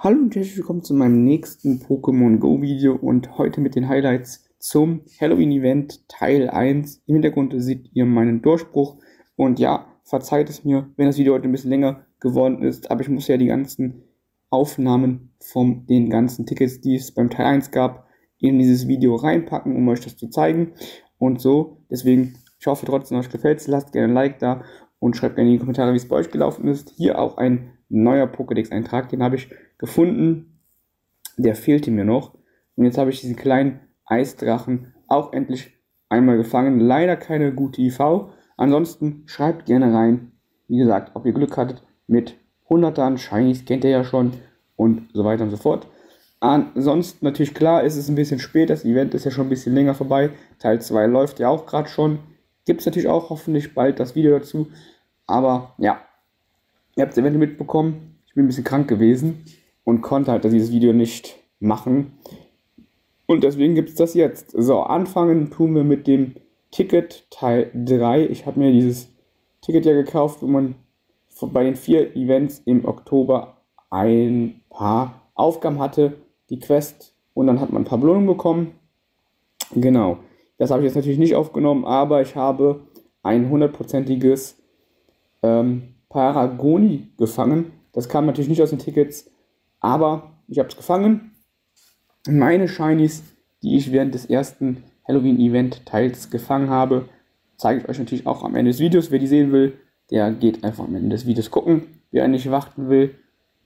Hallo und herzlich willkommen zu meinem nächsten Pokémon Go Video und heute mit den Highlights zum Halloween Event Teil 1. Im Hintergrund seht ihr meinen Durchbruch und ja, verzeiht es mir, wenn das Video heute ein bisschen länger geworden ist, aber ich muss ja die ganzen Aufnahmen von den ganzen Tickets, die es beim Teil 1 gab, in dieses Video reinpacken, um euch das zu zeigen und so. Deswegen, ich hoffe trotzdem, euch gefällt es. Lasst gerne ein Like da und schreibt gerne in die Kommentare, wie es bei euch gelaufen ist. Hier auch ein neuer Pokédex-Eintrag, den habe ich gefunden. Der fehlte mir noch. Und jetzt habe ich diesen kleinen Eisdrachen auch endlich einmal gefangen. Leider keine gute IV. Ansonsten schreibt gerne rein, wie gesagt, ob ihr Glück hattet mit 100ern, Shinies kennt ihr ja schon und so weiter und so fort. Ansonsten natürlich klar, ist es ein bisschen spät, das Event ist ja schon ein bisschen länger vorbei. Teil 2 läuft ja auch gerade schon. Gibt es natürlich auch hoffentlich bald das Video dazu. Aber ja, ihr habt es eventuell mitbekommen. Ich bin ein bisschen krank gewesen und konnte halt dieses Video nicht machen. Und deswegen gibt es das jetzt. So, anfangen tun wir mit dem Ticket Teil 3. Ich habe mir dieses Ticket ja gekauft, wo man bei den vier Events im Oktober ein paar Aufgaben hatte, die Quest und dann hat man ein paar Belohnungen bekommen. Genau. Das habe ich jetzt natürlich nicht aufgenommen, aber ich habe ein hundertprozentiges ähm, Paragoni gefangen. Das kam natürlich nicht aus den Tickets, aber ich habe es gefangen. Meine Shinies, die ich während des ersten Halloween-Event-Teils gefangen habe, zeige ich euch natürlich auch am Ende des Videos. Wer die sehen will, der geht einfach am Ende des Videos gucken. Wer nicht warten will,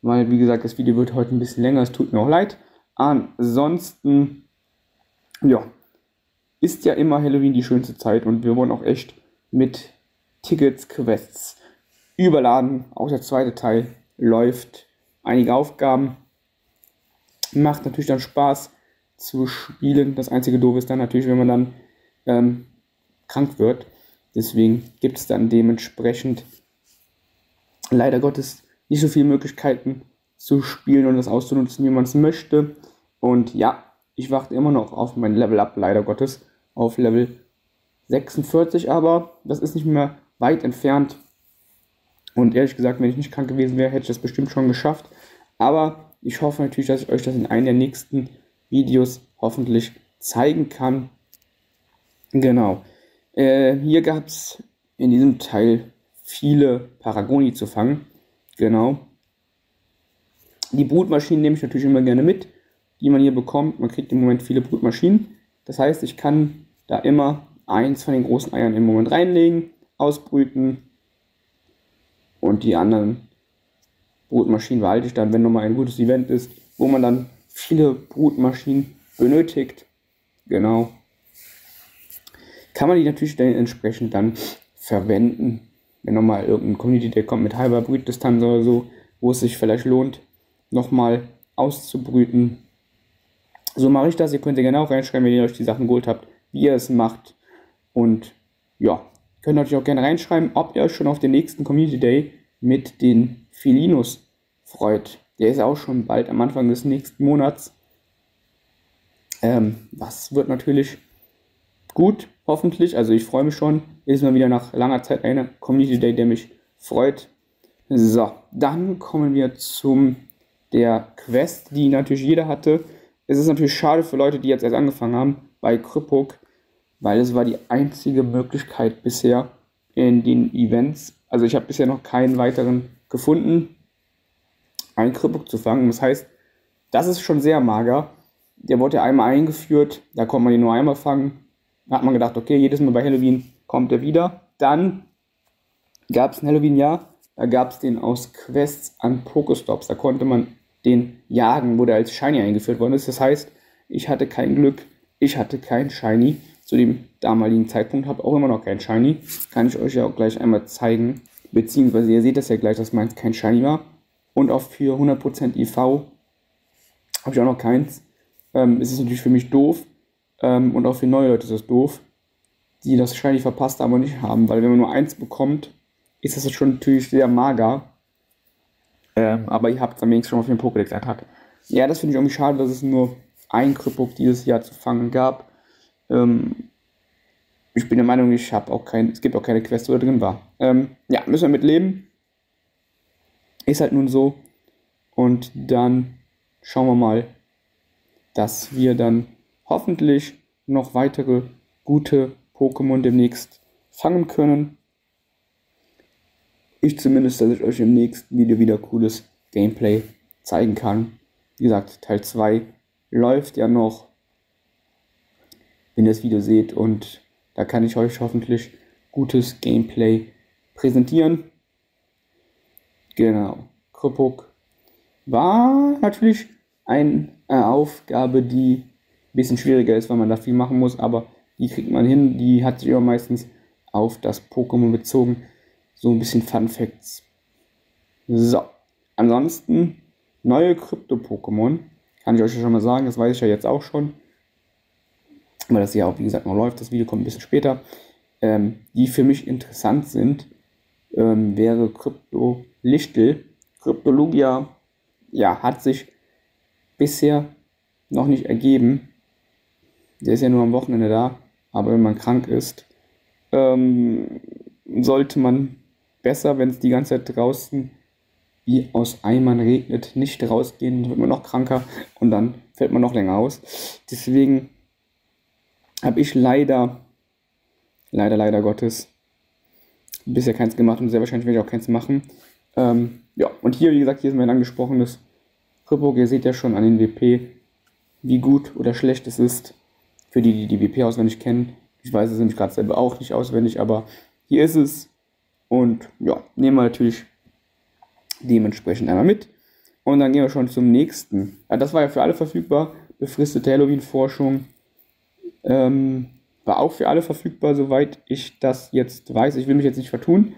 weil wie gesagt, das Video wird heute ein bisschen länger, es tut mir auch leid. Ansonsten, ja, ist ja immer Halloween die schönste Zeit und wir wollen auch echt mit Tickets, Quests überladen. Auch der zweite Teil läuft. Einige Aufgaben. Macht natürlich dann Spaß zu spielen. Das einzige Doof ist dann natürlich, wenn man dann ähm, krank wird. Deswegen gibt es dann dementsprechend leider Gottes nicht so viele Möglichkeiten zu spielen und das auszunutzen, wie man es möchte. Und ja, ich warte immer noch auf mein Level Up, leider Gottes, auf Level 46, aber das ist nicht mehr weit entfernt. Und ehrlich gesagt, wenn ich nicht krank gewesen wäre, hätte ich das bestimmt schon geschafft. Aber ich hoffe natürlich, dass ich euch das in einem der nächsten Videos hoffentlich zeigen kann. Genau. Äh, hier gab es in diesem Teil viele Paragoni zu fangen. Genau. Die Brutmaschinen nehme ich natürlich immer gerne mit, die man hier bekommt. Man kriegt im Moment viele Brutmaschinen. Das heißt, ich kann da immer eins von den großen Eiern im Moment reinlegen, ausbrüten und die anderen Brutmaschinen behalte ich dann, wenn nochmal ein gutes Event ist, wo man dann viele Brutmaschinen benötigt. Genau. Kann man die natürlich dann entsprechend dann verwenden, wenn nochmal irgendein Community Day kommt mit halber Brütdistanz oder so, wo es sich vielleicht lohnt, nochmal auszubrüten. So mache ich das. Ihr könnt gerne auch reinschreiben, wenn ihr euch die Sachen geholt habt, wie ihr es macht. Und ja, könnt natürlich auch gerne reinschreiben, ob ihr euch schon auf den nächsten Community Day mit den Filinos freut. Der ist auch schon bald am Anfang des nächsten Monats. Ähm, das wird natürlich gut, hoffentlich. Also ich freue mich schon. Ist mal wieder nach langer Zeit eine Community Day, der mich freut. So, dann kommen wir zum der Quest, die natürlich jeder hatte. Es ist natürlich schade für Leute, die jetzt erst angefangen haben bei Kripuk, weil es war die einzige Möglichkeit bisher in den Events. Also ich habe bisher noch keinen weiteren gefunden, einen Kripuk zu fangen. Das heißt, das ist schon sehr mager. Der wurde ja einmal eingeführt, da konnte man ihn nur einmal fangen. Da hat man gedacht, okay, jedes Mal bei Halloween kommt er wieder. Dann gab es ein Halloween-Jahr, da gab es den aus Quests an Pokestops. Da konnte man den jagen, wo der als Shiny eingeführt worden ist. Das heißt, ich hatte kein Glück, ich hatte kein Shiny. Zu dem damaligen Zeitpunkt habe auch immer noch kein Shiny. Kann ich euch ja auch gleich einmal zeigen. Beziehungsweise ihr seht das ja gleich, dass meins kein Shiny war. Und auch für 100% IV habe ich auch noch keins. Ähm, ist es natürlich für mich doof. Ähm, und auch für neue Leute ist es doof, die das Shiny verpasst aber nicht haben. Weil wenn man nur eins bekommt, ist das schon natürlich sehr mager. Ähm, aber ihr habt es am wenigsten schon mal für den Pokédex-Eintrag. Ja, das finde ich irgendwie schade, dass es nur ein Krypok dieses Jahr zu fangen gab. Ähm, ich bin der Meinung, ich habe auch kein, es gibt auch keine Quest, wo drin war. Ähm, ja, müssen wir mit leben. Ist halt nun so. Und dann schauen wir mal, dass wir dann hoffentlich noch weitere gute Pokémon demnächst fangen können. Ich zumindest, dass ich euch im nächsten Video wieder cooles Gameplay zeigen kann. Wie gesagt, Teil 2 läuft ja noch, wenn ihr das Video seht und da kann ich euch hoffentlich gutes Gameplay präsentieren. Genau, Krüppuk war natürlich eine Aufgabe, die ein bisschen schwieriger ist, weil man da viel machen muss, aber die kriegt man hin. Die hat sich immer meistens auf das Pokémon bezogen. So ein bisschen Fun Facts. So, ansonsten neue Krypto-Pokémon. Kann ich euch schon mal sagen, das weiß ich ja jetzt auch schon. Weil das ja auch, wie gesagt, noch läuft. Das Video kommt ein bisschen später. Ähm, die für mich interessant sind, ähm, wäre Krypto Lichtel. Kryptologia ja, hat sich bisher noch nicht ergeben. Der ist ja nur am Wochenende da, aber wenn man krank ist, ähm, sollte man besser, wenn es die ganze Zeit draußen wie aus Eimern regnet, nicht rausgehen, dann wird man noch kranker und dann fällt man noch länger aus. Deswegen habe ich leider, leider, leider Gottes, bisher keins gemacht und sehr wahrscheinlich werde ich auch keins machen. Ähm, ja, und hier, wie gesagt, hier ist mein angesprochenes Ripburg. Ihr seht ja schon an den WP, wie gut oder schlecht es ist. Für die, die die WP auswendig kennen. Ich weiß es nämlich gerade selber auch nicht auswendig, aber hier ist es. Und ja, nehmen wir natürlich dementsprechend einmal mit. Und dann gehen wir schon zum nächsten. Ja, das war ja für alle verfügbar. Befristete Halloween-Forschung ähm, war auch für alle verfügbar, soweit ich das jetzt weiß. Ich will mich jetzt nicht vertun.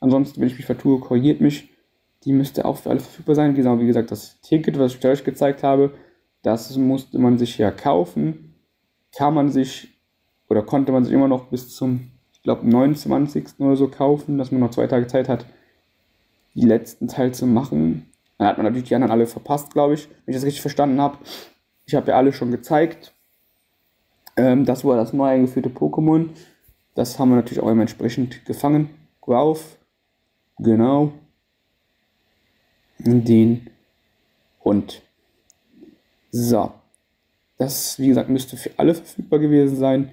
Ansonsten, wenn ich mich vertue, korrigiert mich. Die müsste auch für alle verfügbar sein. Genau, wie gesagt, das Ticket, was ich euch gezeigt habe, das musste man sich ja kaufen. Kann man sich oder konnte man sich immer noch bis zum, ich glaube, 29. oder so kaufen, dass man noch zwei Tage Zeit hat, die letzten Teil zu machen. Dann hat man natürlich die anderen alle verpasst, glaube ich, wenn ich das richtig verstanden habe. Ich habe ja alle schon gezeigt. Ähm, das war das neu eingeführte Pokémon. Das haben wir natürlich auch entsprechend gefangen. Growth, genau den Hund. So. Das, wie gesagt, müsste für alle verfügbar gewesen sein.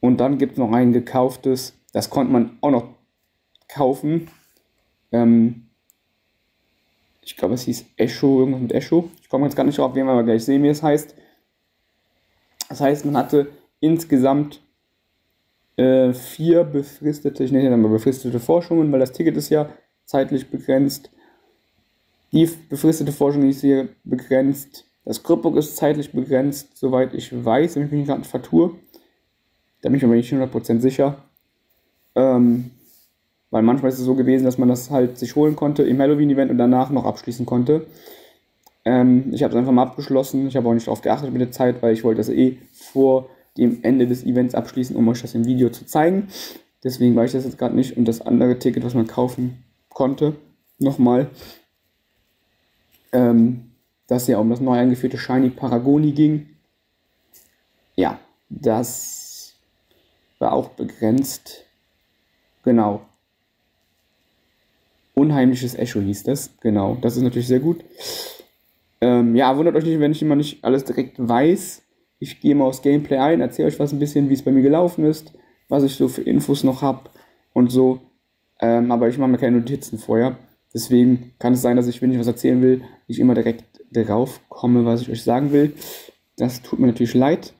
Und dann gibt es noch ein gekauftes, das konnte man auch noch kaufen. Ähm, ich glaube, es hieß Echo, irgendwas mit Echo. Ich komme jetzt gar nicht drauf, werden wir aber gleich sehen, wie es heißt. Das heißt, man hatte insgesamt äh, vier befristete, ich nenne mal befristete Forschungen, weil das Ticket ist ja zeitlich begrenzt. Die befristete Forschung ist hier begrenzt. Das Gripbook ist zeitlich begrenzt, soweit ich weiß, wenn ich mich gerade vertue. Da bin ich mir nicht 100% sicher. Ähm, weil manchmal ist es so gewesen, dass man das halt sich holen konnte im Halloween-Event und danach noch abschließen konnte. Ähm, ich habe es einfach mal abgeschlossen. Ich habe auch nicht darauf geachtet mit der Zeit, weil ich wollte das eh vor dem Ende des Events abschließen, um euch das im Video zu zeigen. Deswegen weiß ich das jetzt gerade nicht. Und das andere Ticket, was man kaufen konnte, nochmal, ähm, dass ja um das neu eingeführte Shiny Paragoni ging. Ja, das war auch begrenzt. Genau. Unheimliches Echo hieß das. Genau, das ist natürlich sehr gut. Ähm, ja, wundert euch nicht, wenn ich immer nicht alles direkt weiß. Ich gehe mal aufs Gameplay ein, erzähle euch was ein bisschen, wie es bei mir gelaufen ist, was ich so für Infos noch habe und so. Ähm, aber ich mache mir keine Notizen vorher. Deswegen kann es sein, dass ich, wenn ich was erzählen will, nicht immer direkt darauf komme, was ich euch sagen will. Das tut mir natürlich leid,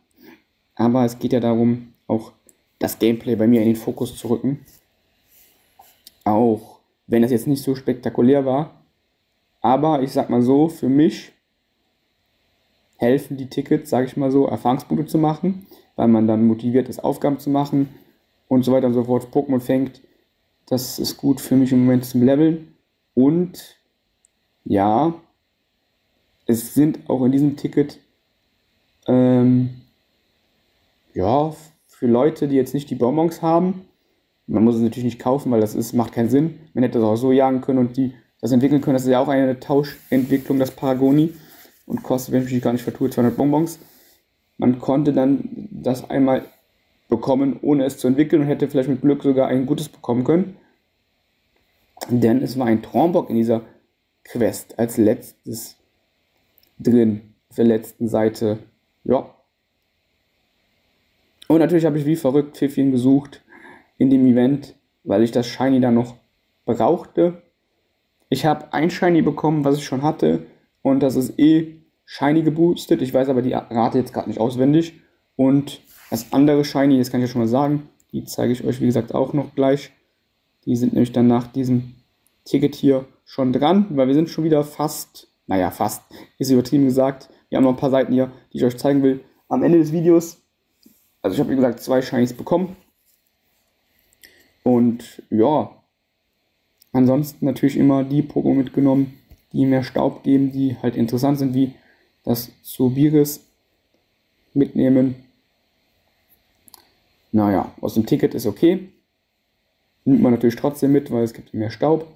aber es geht ja darum, auch das Gameplay bei mir in den Fokus zu rücken. Auch wenn das jetzt nicht so spektakulär war. Aber ich sag mal so, für mich helfen die Tickets, sage ich mal so, Erfahrungspunkte zu machen, weil man dann motiviert ist, Aufgaben zu machen und so weiter und so fort. Pokémon fängt, das ist gut für mich im Moment zum Leveln. Und ja, es sind auch in diesem Ticket ähm, ja, für Leute, die jetzt nicht die Bonbons haben, man muss es natürlich nicht kaufen, weil das ist, macht keinen Sinn. Man hätte das auch so jagen können und die das entwickeln können. Das ist ja auch eine Tauschentwicklung, das Paragoni. Und kostet, wenn ich mich gar nicht vertue, 200 Bonbons. Man konnte dann das einmal bekommen, ohne es zu entwickeln und hätte vielleicht mit Glück sogar ein gutes bekommen können. Denn es war ein Trombock in dieser Quest als letztes drin auf der letzten Seite. Ja. Und natürlich habe ich wie verrückt Pfiffchen gesucht in dem Event, weil ich das Shiny dann noch brauchte. Ich habe ein Shiny bekommen, was ich schon hatte. Und das ist eh Shiny geboostet. Ich weiß aber die Rate jetzt gerade nicht auswendig. Und das andere Shiny, das kann ich ja schon mal sagen, die zeige ich euch wie gesagt auch noch gleich. Die sind nämlich dann nach diesem Ticket hier schon dran, weil wir sind schon wieder fast, naja, fast, ist übertrieben gesagt. Wir haben noch ein paar Seiten hier, die ich euch zeigen will. Am Ende des Videos, also ich habe wie gesagt zwei Shinies bekommen. Und ja, ansonsten natürlich immer die Pokémon mitgenommen, die mehr Staub geben, die halt interessant sind, wie das Sobiris mitnehmen. Naja, aus dem Ticket ist okay. Nimmt man natürlich trotzdem mit, weil es gibt mehr Staub.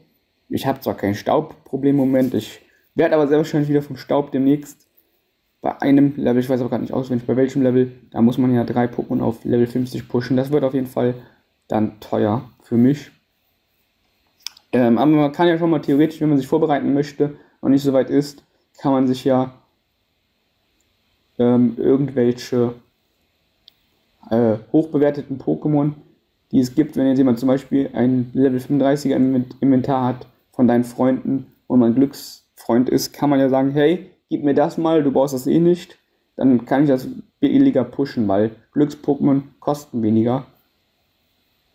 Ich habe zwar kein Staubproblem im Moment, ich werde aber sehr wahrscheinlich wieder vom Staub demnächst bei einem Level, ich weiß aber gerade nicht auswendig bei welchem Level, da muss man ja drei Pokémon auf Level 50 pushen. Das wird auf jeden Fall dann teuer für mich. Ähm, aber man kann ja schon mal theoretisch, wenn man sich vorbereiten möchte und nicht so weit ist, kann man sich ja ähm, irgendwelche äh, hochbewerteten Pokémon, die es gibt, wenn jetzt jemand zum Beispiel ein Level 35er im Inventar hat von deinen Freunden und mein Glücksfreund ist, kann man ja sagen, hey, gib mir das mal, du brauchst das eh nicht, dann kann ich das billiger pushen, weil Glücks-Pokémon kosten weniger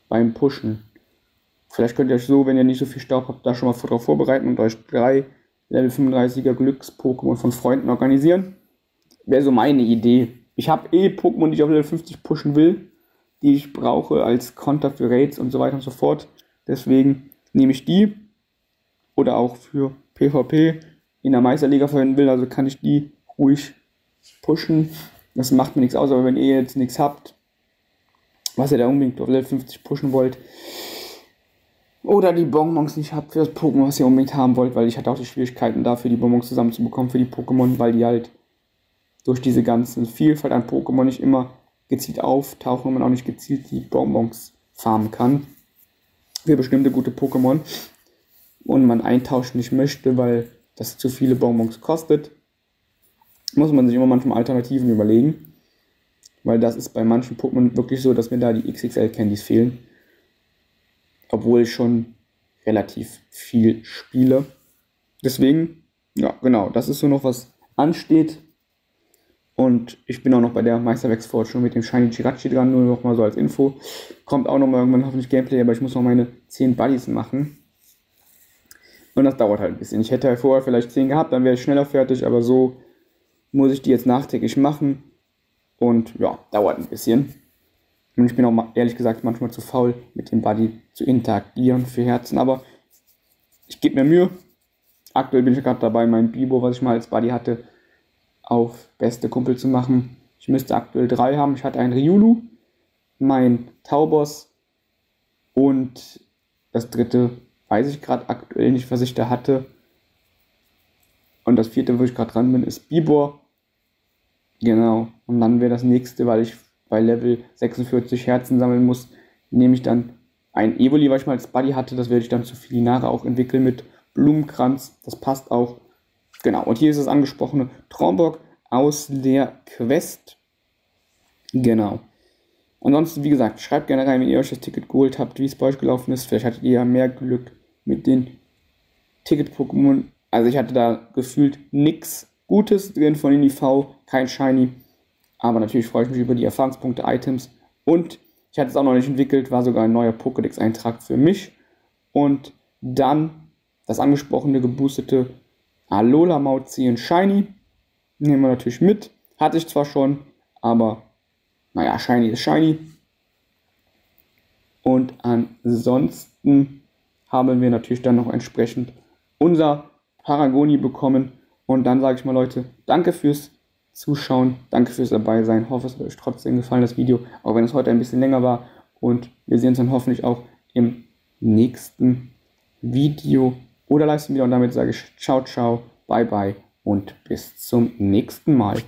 beim Pushen. Vielleicht könnt ihr euch so, wenn ihr nicht so viel Staub habt, da schon mal darauf vorbereiten und euch drei Level 35er Glücks-Pokémon von Freunden organisieren. Wäre so meine Idee. Ich habe eh Pokémon, die ich auf Level 50 pushen will, die ich brauche als Konter für Raids und so weiter und so fort. Deswegen nehme ich die. Oder auch für PvP in der Meisterliga verwenden will, also kann ich die ruhig pushen. Das macht mir nichts aus, aber wenn ihr jetzt nichts habt, was ihr da unbedingt auf Level 50 pushen wollt, oder die Bonbons nicht habt für das Pokémon, was ihr unbedingt haben wollt, weil ich hatte auch die Schwierigkeiten dafür, die Bonbons zusammenzubekommen für die Pokémon, weil die halt durch diese ganze Vielfalt an Pokémon nicht immer gezielt auftauchen und man auch nicht gezielt die Bonbons farmen kann. Für bestimmte gute Pokémon. Und man eintauschen nicht möchte, weil das zu viele Bonbons kostet. Muss man sich immer manchmal Alternativen überlegen. Weil das ist bei manchen Pokémon wirklich so, dass mir da die XXL-Candies fehlen obwohl ich schon relativ viel spiele. Deswegen, ja, genau, das ist so noch was ansteht. Und ich bin auch noch bei der Meisterwerksforschung mit dem Shiny Chirachi dran, nur noch mal so als Info. Kommt auch noch mal irgendwann hoffentlich Gameplay, aber ich muss noch meine 10 Buddies machen. Und das dauert halt ein bisschen. Ich hätte vorher vielleicht 10 gehabt, dann wäre ich schneller fertig, aber so muss ich die jetzt nachträglich machen. Und ja, dauert ein bisschen. Und ich bin auch ehrlich gesagt manchmal zu faul, mit dem Buddy zu interagieren für Herzen. Aber ich gebe mir Mühe. Aktuell bin ich gerade dabei, mein Bibo, was ich mal als Buddy hatte, auf beste Kumpel zu machen. Ich müsste aktuell drei haben. Ich hatte einen Ryulu, mein Taubos und das dritte weiß ich gerade aktuell nicht, was ich da hatte. Und das vierte, wo ich gerade dran bin, ist Bibor. Genau. Und dann wäre das nächste, weil ich bei Level 46 Herzen sammeln muss, nehme ich dann ein Evoli, was ich mal als Buddy hatte. Das werde ich dann zu Filinare auch entwickeln mit Blumenkranz. Das passt auch. Genau. Und hier ist das angesprochene Trombock aus der Quest. Genau. Ansonsten, wie gesagt, schreibt gerne rein, wenn ihr euch das Ticket geholt habt, wie es bei euch gelaufen ist. Vielleicht hattet ihr ja mehr Glück mit den Ticket-Pokémon. Also ich hatte da gefühlt nichts Gutes drin von den IV, kein Shiny. Aber natürlich freue ich mich über die Erfahrungspunkte, Items. Und ich hatte es auch noch nicht entwickelt, war sogar ein neuer Pokédex-Eintrag für mich. Und dann das angesprochene geboostete Alola Mauziehen Shiny. Nehmen wir natürlich mit. Hatte ich zwar schon, aber naja, Shiny ist Shiny. Und ansonsten haben wir natürlich dann noch entsprechend unser Paragoni bekommen. Und dann sage ich mal, Leute, danke fürs Zuschauen. Danke fürs dabei sein. Hoffe, es hat euch trotzdem gefallen, das Video, auch wenn es heute ein bisschen länger war. Und wir sehen uns dann hoffentlich auch im nächsten Video oder Livestream wieder. Und damit sage ich ciao, ciao, bye, bye und bis zum nächsten Mal.